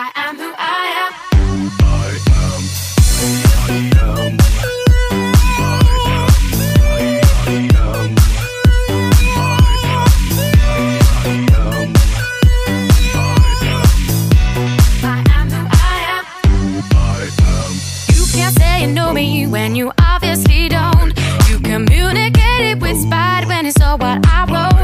I am who I am. I am. I am. when you obviously don't. You communicate it with spite when it's all what I wrote.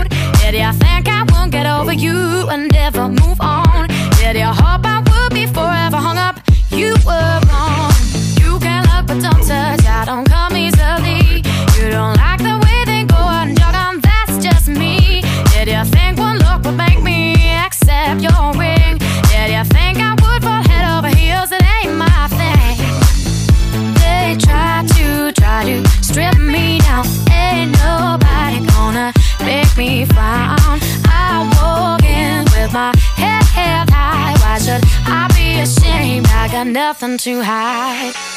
my head high Why should I be ashamed? I got nothing to hide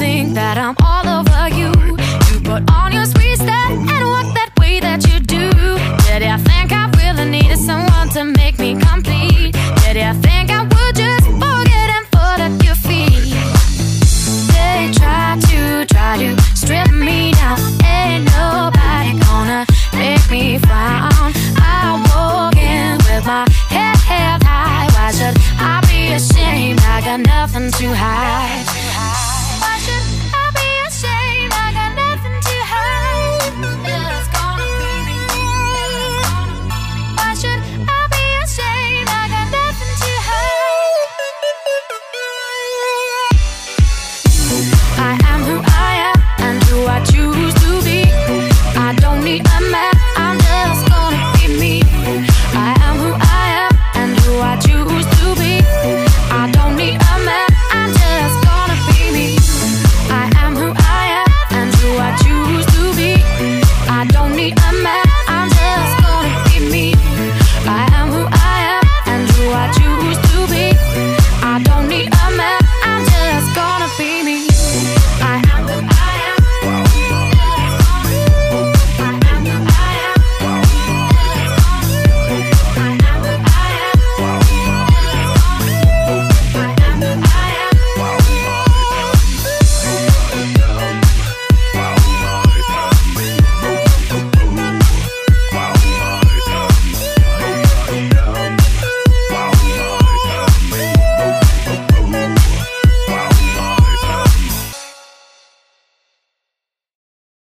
think that I'm all over you. You put on your I